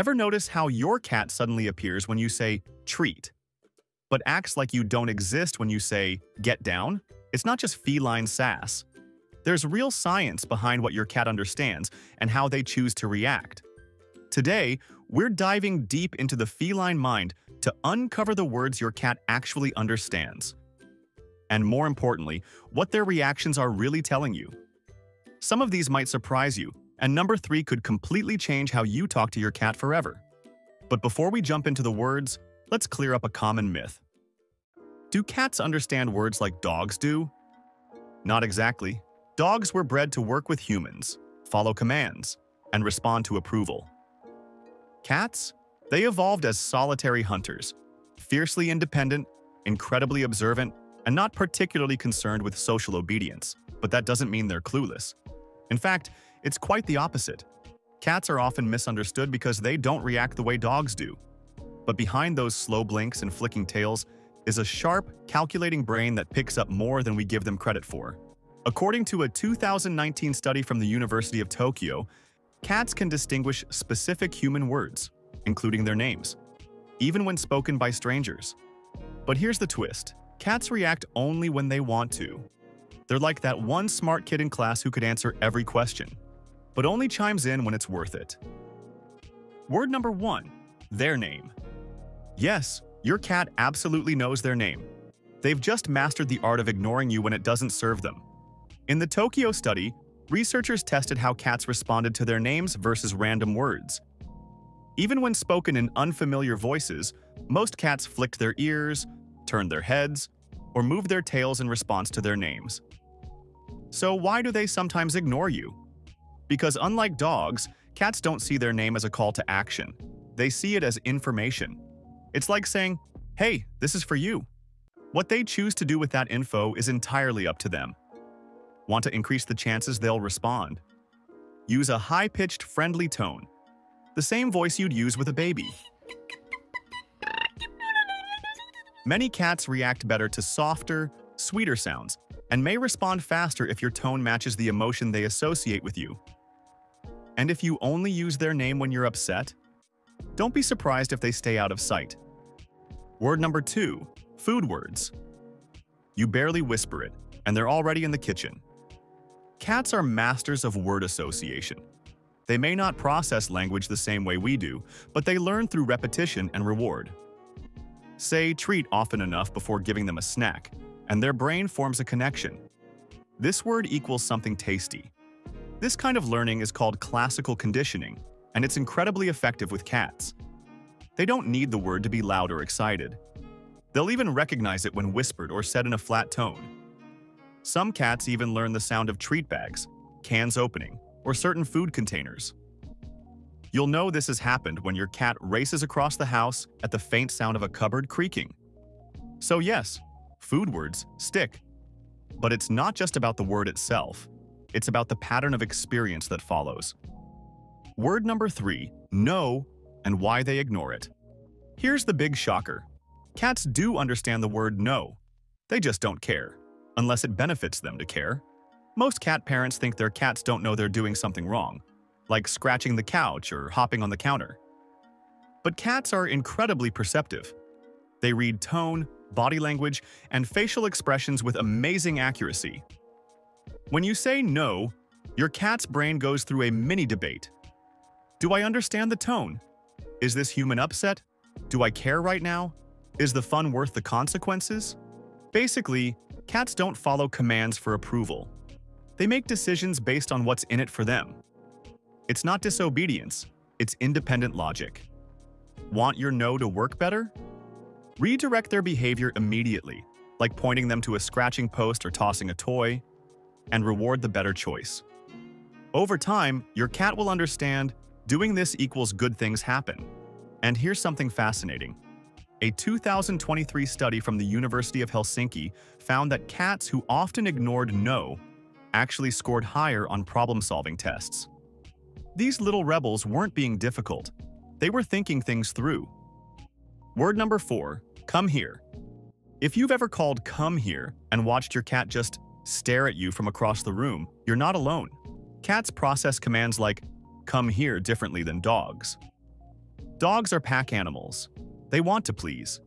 Ever notice how your cat suddenly appears when you say treat, but acts like you don't exist when you say get down? It's not just feline sass. There's real science behind what your cat understands and how they choose to react. Today, we're diving deep into the feline mind to uncover the words your cat actually understands. And more importantly, what their reactions are really telling you. Some of these might surprise you, and number three could completely change how you talk to your cat forever. But before we jump into the words, let's clear up a common myth. Do cats understand words like dogs do? Not exactly. Dogs were bred to work with humans, follow commands, and respond to approval. Cats? They evolved as solitary hunters, fiercely independent, incredibly observant, and not particularly concerned with social obedience, but that doesn't mean they're clueless. In fact, it's quite the opposite. Cats are often misunderstood because they don't react the way dogs do. But behind those slow blinks and flicking tails is a sharp, calculating brain that picks up more than we give them credit for. According to a 2019 study from the University of Tokyo, cats can distinguish specific human words, including their names, even when spoken by strangers. But here's the twist. Cats react only when they want to. They're like that one smart kid in class who could answer every question, but only chimes in when it's worth it. Word number one, their name. Yes, your cat absolutely knows their name. They've just mastered the art of ignoring you when it doesn't serve them. In the Tokyo study, researchers tested how cats responded to their names versus random words. Even when spoken in unfamiliar voices, most cats flicked their ears, turned their heads, or moved their tails in response to their names. So why do they sometimes ignore you? Because unlike dogs, cats don't see their name as a call to action. They see it as information. It's like saying, hey, this is for you. What they choose to do with that info is entirely up to them. Want to increase the chances they'll respond? Use a high-pitched, friendly tone. The same voice you'd use with a baby. Many cats react better to softer, sweeter sounds, and may respond faster if your tone matches the emotion they associate with you. And if you only use their name when you're upset, don't be surprised if they stay out of sight. Word number two, food words. You barely whisper it, and they're already in the kitchen. Cats are masters of word association. They may not process language the same way we do, but they learn through repetition and reward. Say treat often enough before giving them a snack, and their brain forms a connection. This word equals something tasty. This kind of learning is called classical conditioning, and it's incredibly effective with cats. They don't need the word to be loud or excited. They'll even recognize it when whispered or said in a flat tone. Some cats even learn the sound of treat bags, cans opening, or certain food containers. You'll know this has happened when your cat races across the house at the faint sound of a cupboard creaking. So yes, food words stick. But it's not just about the word itself. It's about the pattern of experience that follows. Word number three, no, and why they ignore it. Here's the big shocker. Cats do understand the word no. They just don't care, unless it benefits them to care. Most cat parents think their cats don't know they're doing something wrong, like scratching the couch or hopping on the counter. But cats are incredibly perceptive. They read tone, body language, and facial expressions with amazing accuracy. When you say no, your cat's brain goes through a mini debate do I understand the tone? Is this human upset? Do I care right now? Is the fun worth the consequences? Basically, cats don't follow commands for approval. They make decisions based on what's in it for them. It's not disobedience, it's independent logic. Want your no to work better? Redirect their behavior immediately, like pointing them to a scratching post or tossing a toy, and reward the better choice. Over time, your cat will understand Doing this equals good things happen. And here's something fascinating. A 2023 study from the University of Helsinki found that cats who often ignored no actually scored higher on problem-solving tests. These little rebels weren't being difficult. They were thinking things through. Word number four, come here. If you've ever called come here and watched your cat just stare at you from across the room, you're not alone. Cats process commands like come here differently than dogs. Dogs are pack animals. They want to please.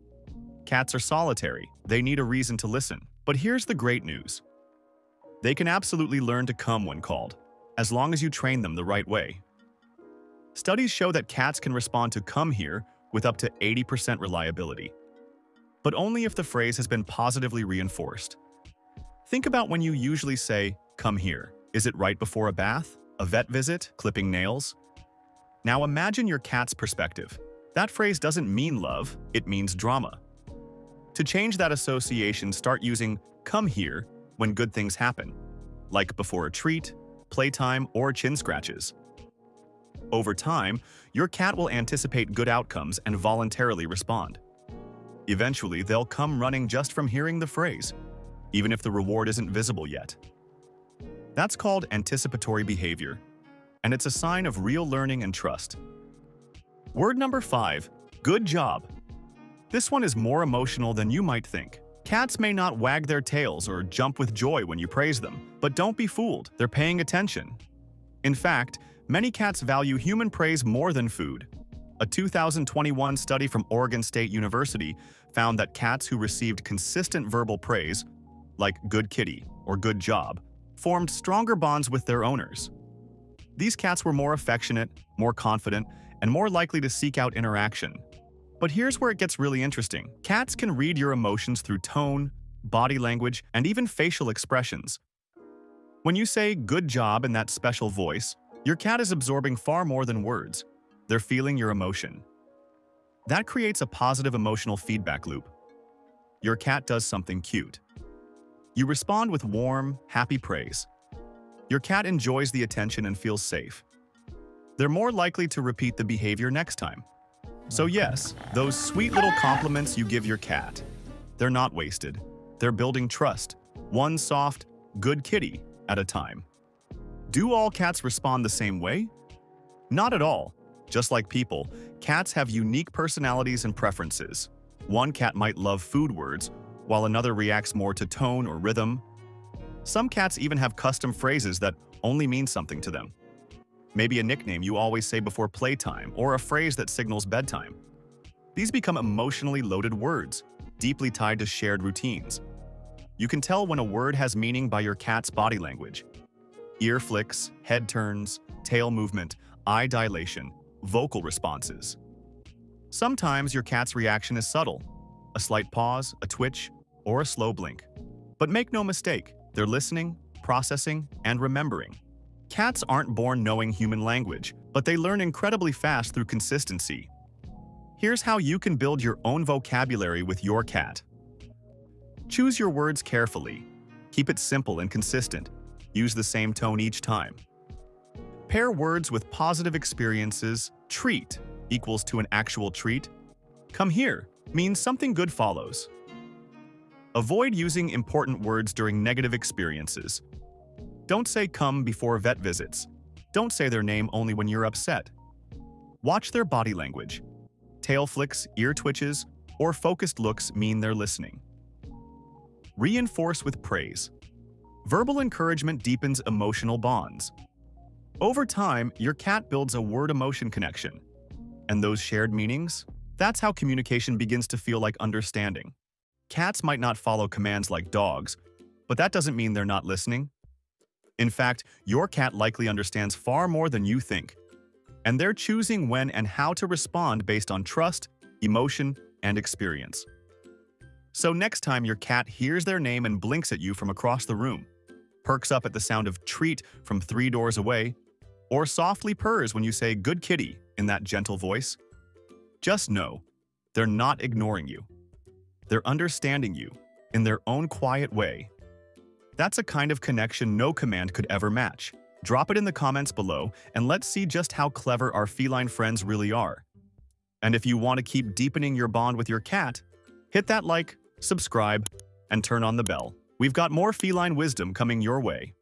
Cats are solitary. They need a reason to listen. But here's the great news. They can absolutely learn to come when called, as long as you train them the right way. Studies show that cats can respond to come here with up to 80% reliability, but only if the phrase has been positively reinforced. Think about when you usually say, come here. Is it right before a bath, a vet visit, clipping nails? Now imagine your cat's perspective. That phrase doesn't mean love, it means drama. To change that association, start using come here when good things happen, like before a treat, playtime, or chin scratches. Over time, your cat will anticipate good outcomes and voluntarily respond. Eventually, they'll come running just from hearing the phrase, even if the reward isn't visible yet. That's called anticipatory behavior, and it's a sign of real learning and trust. Word number five, good job. This one is more emotional than you might think. Cats may not wag their tails or jump with joy when you praise them, but don't be fooled, they're paying attention. In fact, many cats value human praise more than food. A 2021 study from Oregon State University found that cats who received consistent verbal praise, like good kitty or good job, formed stronger bonds with their owners. These cats were more affectionate, more confident, and more likely to seek out interaction. But here's where it gets really interesting. Cats can read your emotions through tone, body language, and even facial expressions. When you say good job in that special voice, your cat is absorbing far more than words. They're feeling your emotion. That creates a positive emotional feedback loop. Your cat does something cute. You respond with warm, happy praise. Your cat enjoys the attention and feels safe. They're more likely to repeat the behavior next time. So yes, those sweet little compliments you give your cat, they're not wasted. They're building trust, one soft, good kitty at a time. Do all cats respond the same way? Not at all. Just like people, cats have unique personalities and preferences. One cat might love food words, while another reacts more to tone or rhythm. Some cats even have custom phrases that only mean something to them. Maybe a nickname you always say before playtime or a phrase that signals bedtime. These become emotionally loaded words, deeply tied to shared routines. You can tell when a word has meaning by your cat's body language. Ear flicks, head turns, tail movement, eye dilation, vocal responses. Sometimes your cat's reaction is subtle, a slight pause, a twitch, or a slow blink. But make no mistake, they're listening, processing, and remembering. Cats aren't born knowing human language, but they learn incredibly fast through consistency. Here's how you can build your own vocabulary with your cat. Choose your words carefully. Keep it simple and consistent. Use the same tone each time. Pair words with positive experiences. Treat equals to an actual treat. Come here means something good follows. Avoid using important words during negative experiences. Don't say come before vet visits. Don't say their name only when you're upset. Watch their body language. Tail flicks, ear twitches, or focused looks mean they're listening. Reinforce with praise. Verbal encouragement deepens emotional bonds. Over time, your cat builds a word-emotion connection. And those shared meanings? That's how communication begins to feel like understanding. Cats might not follow commands like dogs, but that doesn't mean they're not listening. In fact, your cat likely understands far more than you think. And they're choosing when and how to respond based on trust, emotion, and experience. So next time your cat hears their name and blinks at you from across the room, perks up at the sound of treat from three doors away, or softly purrs when you say good kitty in that gentle voice, just know they're not ignoring you. They're understanding you in their own quiet way. That's a kind of connection no command could ever match. Drop it in the comments below and let's see just how clever our feline friends really are. And if you want to keep deepening your bond with your cat, hit that like, subscribe, and turn on the bell. We've got more feline wisdom coming your way.